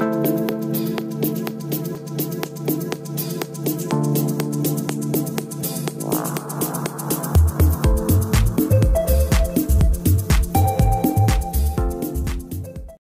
you